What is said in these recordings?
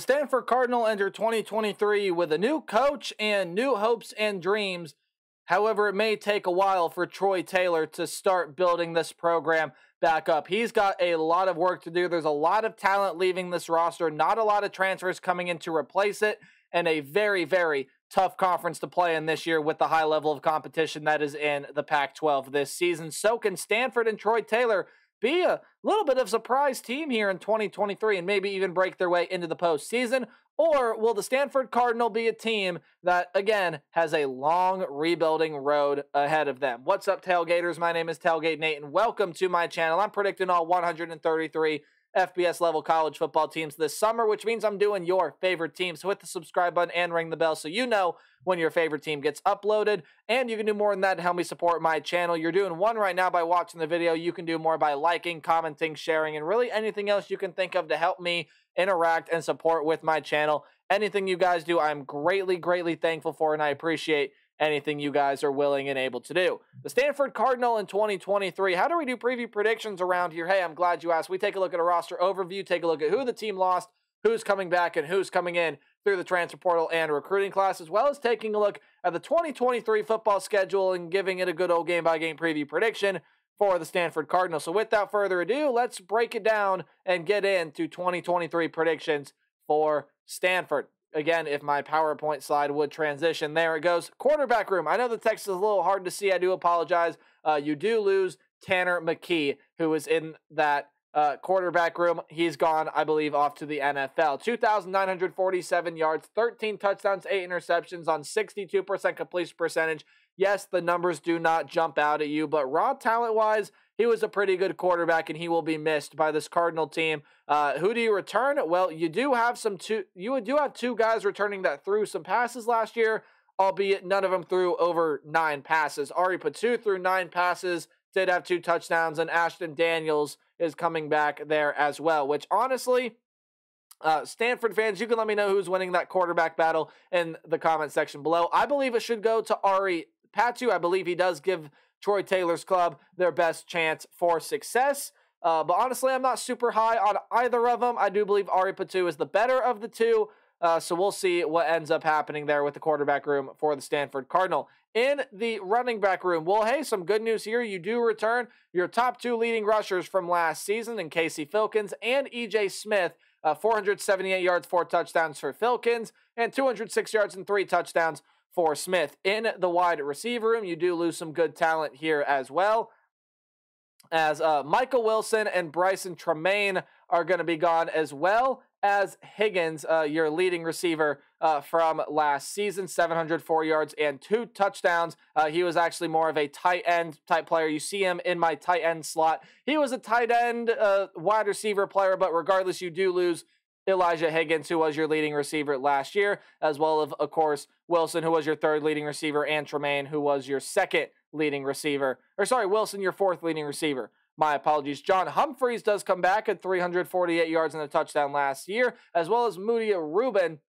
The Stanford Cardinal enter 2023 with a new coach and new hopes and dreams. However, it may take a while for Troy Taylor to start building this program back up. He's got a lot of work to do. There's a lot of talent leaving this roster, not a lot of transfers coming in to replace it, and a very, very tough conference to play in this year with the high level of competition that is in the Pac 12 this season. So can Stanford and Troy Taylor be a little bit of surprise team here in 2023 and maybe even break their way into the postseason? Or will the Stanford Cardinal be a team that, again, has a long rebuilding road ahead of them? What's up, Tailgaters? My name is Tailgate Nate, and welcome to my channel. I'm predicting all 133 FBS level college football teams this summer, which means I'm doing your favorite teams. So hit the subscribe button and ring the bell so you know when your favorite team gets uploaded. And you can do more than that to help me support my channel. You're doing one right now by watching the video. You can do more by liking, commenting, sharing, and really anything else you can think of to help me interact and support with my channel. Anything you guys do, I'm greatly, greatly thankful for, and I appreciate anything you guys are willing and able to do. The Stanford Cardinal in 2023. How do we do preview predictions around here? Hey, I'm glad you asked. We take a look at a roster overview, take a look at who the team lost, who's coming back, and who's coming in through the transfer portal and recruiting class, as well as taking a look at the 2023 football schedule and giving it a good old game by game preview prediction for the Stanford Cardinal. So, without further ado, let's break it down and get into 2023 predictions for Stanford again, if my PowerPoint slide would transition. There it goes. Quarterback room. I know the text is a little hard to see. I do apologize. Uh, you do lose Tanner McKee, who was in that uh, quarterback room. He's gone, I believe, off to the NFL. 2,947 yards, 13 touchdowns, 8 interceptions on 62% completion percentage. Yes, the numbers do not jump out at you, but raw talent wise, he was a pretty good quarterback, and he will be missed by this Cardinal team. Uh, who do you return? Well, you do have some two. You do have two guys returning that threw some passes last year, albeit none of them threw over nine passes. Ari Patu threw nine passes, did have two touchdowns, and Ashton Daniels is coming back there as well. Which honestly, uh, Stanford fans, you can let me know who's winning that quarterback battle in the comment section below. I believe it should go to Ari Patu. I believe he does give Troy Taylor's club their best chance for success. Uh, but honestly, I'm not super high on either of them. I do believe Ari Patu is the better of the two. Uh, so we'll see what ends up happening there with the quarterback room for the Stanford Cardinal. In the running back room, well, hey, some good news here. You do return your top two leading rushers from last season in Casey Filkins and EJ Smith. Uh, 478 yards, four touchdowns for Filkins, and 206 yards and three touchdowns for Smith. In the wide receiver room, you do lose some good talent here as well. As uh, Michael Wilson and Brycen Tremayne are going to be gone, as well as Higgins, uh, your leading receiver uh, from last season, 704 yards and two touchdowns. Uh, he was actually more of a tight end type player. You see him in my tight end slot. He was a tight end uh, wide receiver player, but regardless, you do lose Elijah Higgins, who was your leading receiver last year, as well as, of course, Wilson, who was your third leading receiver, and Tremayne, who was your second leading receiver. Or sorry, Wilson, your fourth leading receiver. My apologies. John Humphreys does come back at 348 yards and a touchdown last year, as well as Mudia Reuben,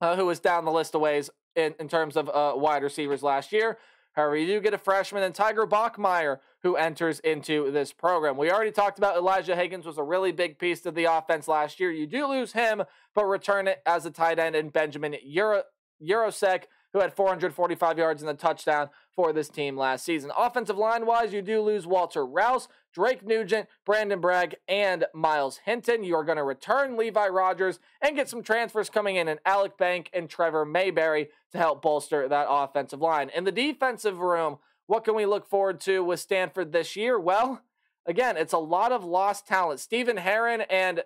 uh, who was down the list of ways in, in terms of uh, wide receivers last year. However, you do get a freshman and Tiger Bachmeier who enters into this program. We already talked about Elijah Higgins was a really big piece to the offense last year. You do lose him, but return it as a tight end in Benjamin Euro- Yurosek, who had 445 yards and a touchdown for this team last season. Offensive line wise, you do lose Walter Rouse, Drake Nugent, Brandon Bragg, and Myles Hinton. You are going to return Levi Rogers and get some transfers coming in in Alec Bank and Trevor Mayberry to help bolster that offensive line. In the defensive room, what can we look forward to with Stanford this year? Well, again, it's a lot of lost talent. Stephen Herron and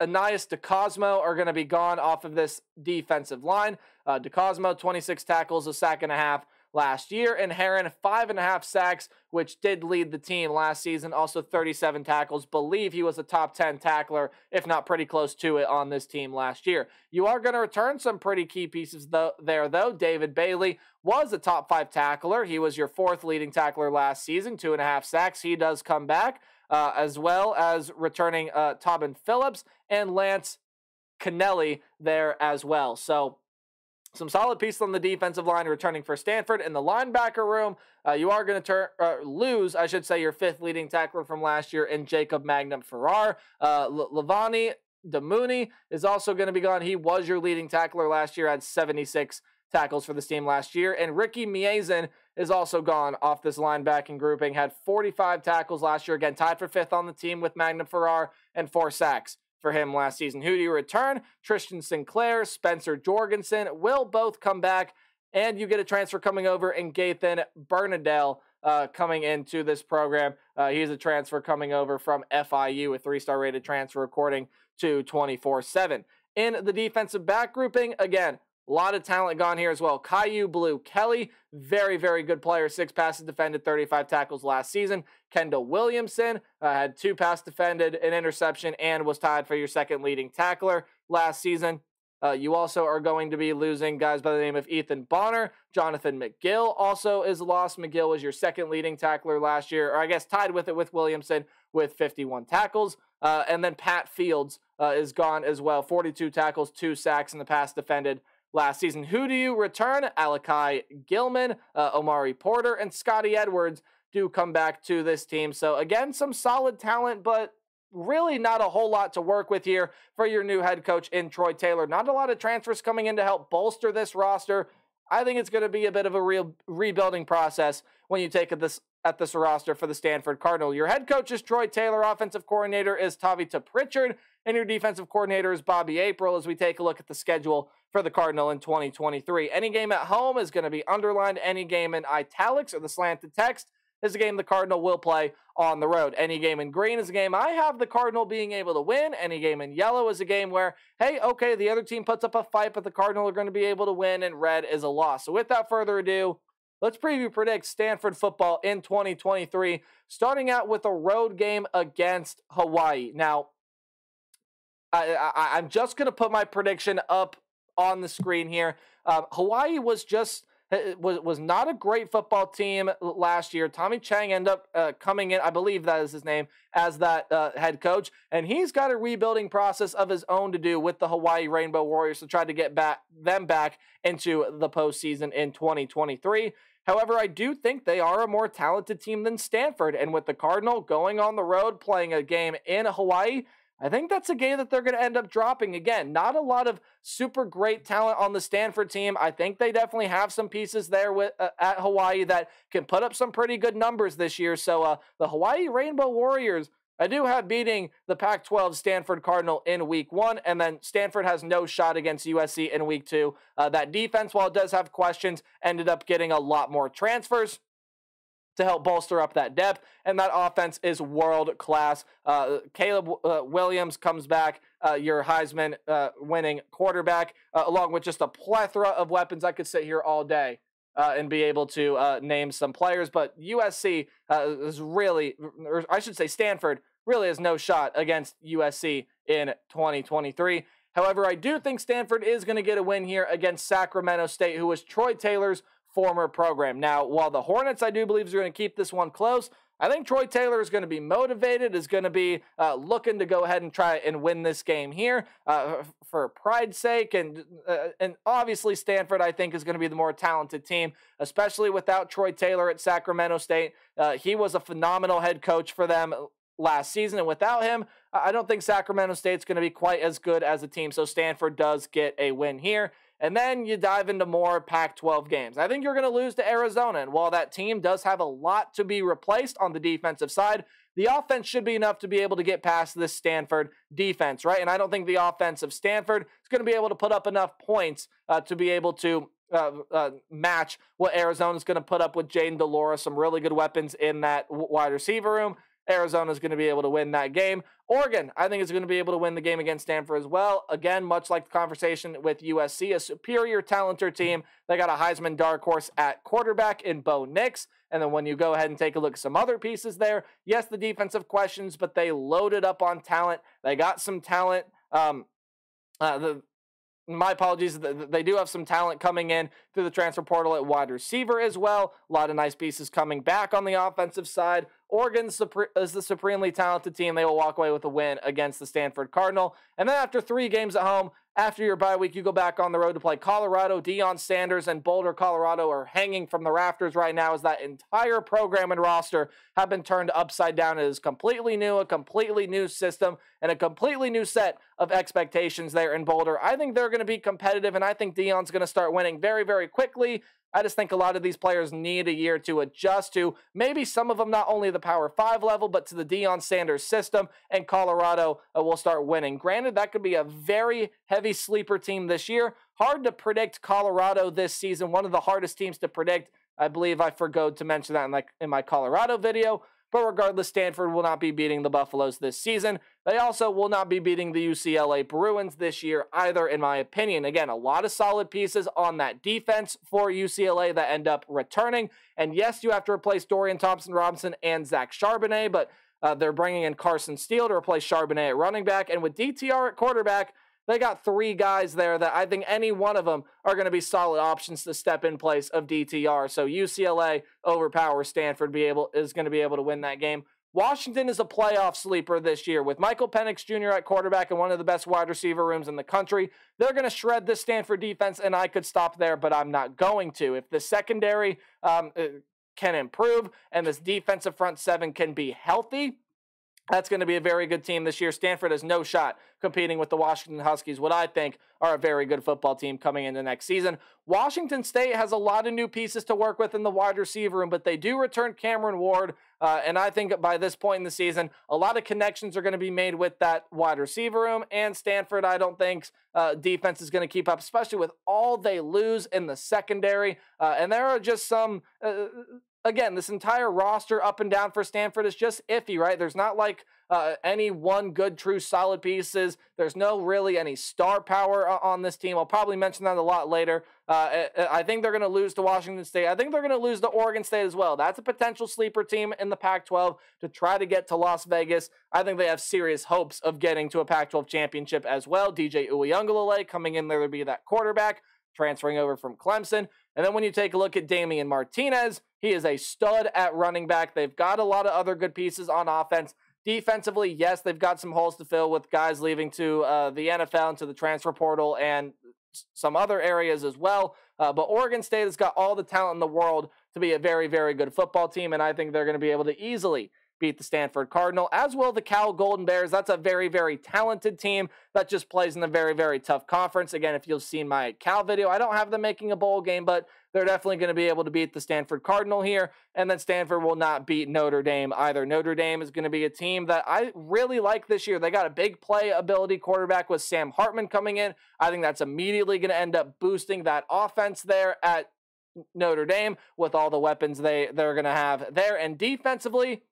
Aeneas DiCosmo are going to be gone off of this defensive line. Uh, DiCosmo, 26 tackles, a sack and a half last year, and Herron, five and a half sacks, which did lead the team last season. Also, 37 tackles. Believe he was a top 10 tackler, if not pretty close to it, on this team last year. You are going to return some pretty key pieces though, there, though. David Bailey was a top five tackler. He was your fourth leading tackler last season, two and a half sacks. He does come back uh, as well as returning uh, Tobin Phillips and Lance Keneley there as well. So some solid pieces on the defensive line returning for Stanford. In the linebacker room, uh, you are going to uh, lose, I should say, your fifth leading tackler from last year in Jacob Mangum Farrar. Uh, Levani Damuni is also going to be gone. He was your leading tackler last year, had 76 tackles for this team last year. And Ricky Miezan is also gone off this linebacking grouping, had 45 tackles last year, again, tied for fifth on the team with Mangum Farrar and four sacks for him last season. Who do you return? Tristan Sinclair, Spencer Jorgensen will both come back, and you get a transfer coming over in Gaethan Bernadel uh, coming into this program. Uh, he's a transfer coming over from FIU, a three star rated transfer, according to 24 7. In the defensive back grouping, again, a lot of talent gone here as well. Kyu Blu Kelly, very, very good player. Six passes defended, 35 tackles last season. Kendall Williamson uh, had two pass defended, an interception, and was tied for your second leading tackler last season. Uh, you also are going to be losing guys by the name of Ethan Bonner. Jonathan McGill also is lost. McGill was your second leading tackler last year, or I guess tied with it with Williamson with 51 tackles. Uh, and then Pat Fields uh, is gone as well. 42 tackles, two sacks in the pass defended last season. Who do you return? Alakai Gilman, uh, Omari Porter, and Scotty Edwards do come back to this team. So, again, some solid talent, but really not a whole lot to work with here for your new head coach in Troy Taylor. Not a lot of transfers coming in to help bolster this roster. I think it's going to be a bit of a real rebuilding process when you take this at this roster for the Stanford Cardinal. Your head coach is Troy Taylor, offensive coordinator is Tavita Pritchard, and your defensive coordinator is Bobby April as we take a look at the schedule for the Cardinal in 2023. Any game at home is going to be underlined, any game in italics or the slanted text is a game the Cardinal will play on the road. Any game in green is a game I have the Cardinal being able to win. Any game in yellow is a game where, hey, okay, the other team puts up a fight, but the Cardinal are going to be able to win, and red is a loss. So without further ado, let's preview predict Stanford football in 2023, starting out with a road game against Hawaii. Now, I, am just going to put my prediction up on the screen here. Uh, Hawaii was just was was not a great football team last year. Tommy Chang ended up uh, coming in, I believe that is his name, as that uh, head coach, and he's got a rebuilding process of his own to do with the Hawaii Rainbow Warriors to try to get back them back into the postseason in 2023. However, I do think they are a more talented team than Stanford, and with the Cardinal going on the road playing a game in Hawaii I think that's a game that they're going to end up dropping again. Not a lot of super great talent on the Stanford team. I think they definitely have some pieces there with uh, at Hawaii that can put up some pretty good numbers this year. So uh, the Hawaii Rainbow Warriors, I do have beating the Pac-12 Stanford Cardinal in Week One, and then Stanford has no shot against USC in Week Two. Uh, that defense, while it does have questions, ended up getting a lot more transfers to help bolster up that depth. And that offense is world class. Uh, Caleb uh, Williams comes back, uh, your Heisman uh, winning quarterback, uh, along with just a plethora of weapons. I could sit here all day. Uh, and be able to name some players, but USC is really, or I should say, Stanford really has no shot against USC in 2023. However, I do think Stanford is going to get a win here against Sacramento State, who was Troy Taylor's former program. Now, while the Hornets, I do believe, is going to keep this one close, I think Troy Taylor is going to be motivated, is going to be uh, looking to go ahead and try and win this game here uh, for pride's sake. And, uh, and obviously, Stanford, I think, is going to be the more talented team, especially without Troy Taylor at Sacramento State. Uh, he was a phenomenal head coach for them last season. And without him, I don't think Sacramento State's going to be quite as good as a team. So Stanford does get a win here. And then you dive into more Pac 12 games. I think you're going to lose to Arizona. And while that team does have a lot to be replaced on the defensive side, the offense should be enough to be able to get past this Stanford defense, right? And I don't think the offense of Stanford is going to be able to put up enough points uh, to be able to uh, uh, match what Arizona is going to put up with Jayden de Laura. Some really good weapons in that wide receiver room. Arizona is going to be able to win that game. Oregon, I think, is going to be able to win the game against Stanford as well. Again, much like the conversation with USC, a superior talented team. They got a Heisman dark horse at quarterback in Bo Nix. And then when you go ahead and take a look at some other pieces there, yes, the defensive questions, but they loaded up on talent. They got some talent. Um, uh, the my apologies. They do have some talent coming in through the transfer portal at wide receiver as well. A lot of nice pieces coming back on the offensive side. Oregon is the supremely talented team. They will walk away with a win against the Stanford Cardinal. And then after three games at home, After your bye week, you go back on the road to play Colorado. Deion Sanders and Boulder, Colorado are hanging from the rafters right now as that entire program and roster have been turned upside down. It is completely new, a completely new system, and a completely new set of expectations there in Boulder. I think they're going to be competitive, and I think Deion's going to start winning very, very quickly. I just think a lot of these players need a year to adjust to maybe some of them not only the Power Five level, but to the Deion Sanders system, and Colorado uh, will start winning. Granted, that could be a very heavy sleeper team this year. Hard to predict Colorado this season, one of the hardest teams to predict. I believe I forgot to mention that in, like, in my Colorado video. But regardless, Stanford will not be beating the Buffaloes this season. They also will not be beating the UCLA Bruins this year either, in my opinion. Again, a lot of solid pieces on that defense for UCLA that end up returning. And yes, you have to replace Dorian Thompson Robinson and Zach Charbonnet, but uh, they're bringing in Carson Steele to replace Charbonnet at running back. And with DTR at quarterback, they got three guys there that I think any one of them are going to be solid options to step in place of DTR. So UCLA overpowers Stanford be able is going to be able to win that game. Washington is a playoff sleeper this year with Michael Penix Jr. at quarterback and one of the best wide receiver rooms in the country. They're going to shred this Stanford defense, and I could stop there, but I'm not going to. If the secondary um, uh, can improve and this defensive front seven can be healthy, that's going to be a very good team this year. Stanford has no shot competing with the Washington Huskies, what I think are a very good football team coming into next season. Washington State has a lot of new pieces to work with in the wide receiver room, but they do return Cameron Ward. Uh, and I think by this point in the season, a lot of connections are going to be made with that wide receiver room. And Stanford, I don't think uh, defense is going to keep up, especially with all they lose in the secondary. Uh, and there are just some uh, again, this entire roster up and down for Stanford is just iffy, right? There's not like uh, any one good, true, solid pieces. There's no really any star power on this team. I'll probably mention that a lot later. Uh, I think they're going to lose to Washington State. I think they're going to lose to Oregon State as well. That's a potential sleeper team in the Pac 12 to try to get to Las Vegas. I think they have serious hopes of getting to a Pac 12 championship as well. DJ Uiagalelei coming in there to be that quarterback transferring over from Clemson. And then when you take a look at Damien Martinez, he is a stud at running back. They've got a lot of other good pieces on offense. Defensively, yes, they've got some holes to fill with guys leaving to uh, the NFL and to the transfer portal and some other areas as well. Uh, but Oregon State has got all the talent in the world to be a very, very good football team, and I think they're going to be able to easily beat the Stanford Cardinal, as will the Cal Golden Bears. That's a very, very talented team that just plays in a very, very tough conference. Again, if you've seen my Cal video, I don't have them making a bowl game, but they're definitely going to be able to beat the Stanford Cardinal here. And then Stanford will not beat Notre Dame either. Notre Dame is going to be a team that I really like this year. They got a big play ability quarterback with Sam Hartman coming in. I think that's immediately going to end up boosting that offense there at Notre Dame with all the weapons they, they're going to have there. And defensively,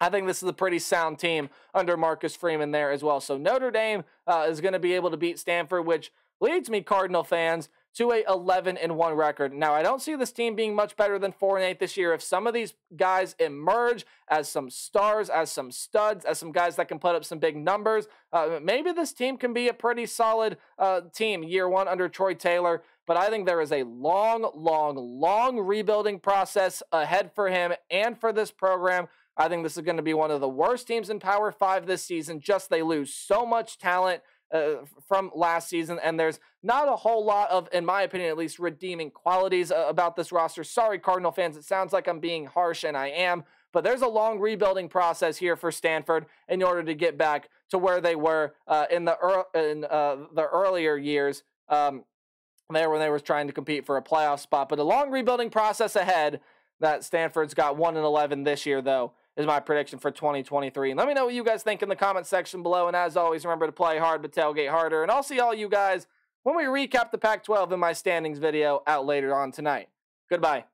I think this is a pretty sound team under Marcus Freeman there as well. So Notre Dame uh, is going to be able to beat Stanford, which leads me, Cardinal fans, to a 11 and 1 record. Now, I don't see this team being much better than 4 and 8 this year. If some of these guys emerge as some stars, as some studs, as some guys that can put up some big numbers, uh, maybe this team can be a pretty solid uh, team year one under Troy Taylor. But I think there is a long, long, long rebuilding process ahead for him and for this program. I think this is going to be one of the worst teams in Power Five this season. Just they lose so much talent uh, from last season, and there's not a whole lot of, in my opinion, at least redeeming qualities uh, about this roster. Sorry, Cardinal fans, it sounds like I'm being harsh, and I am. But there's a long rebuilding process here for Stanford in order to get back to where they were uh, in the in uh, the earlier years. Um, there when they were trying to compete for a playoff spot, but a long rebuilding process ahead. That Stanford's got one and eleven this year, though is my prediction for 2023. And let me know what you guys think in the comment section below. And as always, remember to play hard but tailgate harder. And I'll see all you guys when we recap the Pac 12 in my standings video out later on tonight. Goodbye.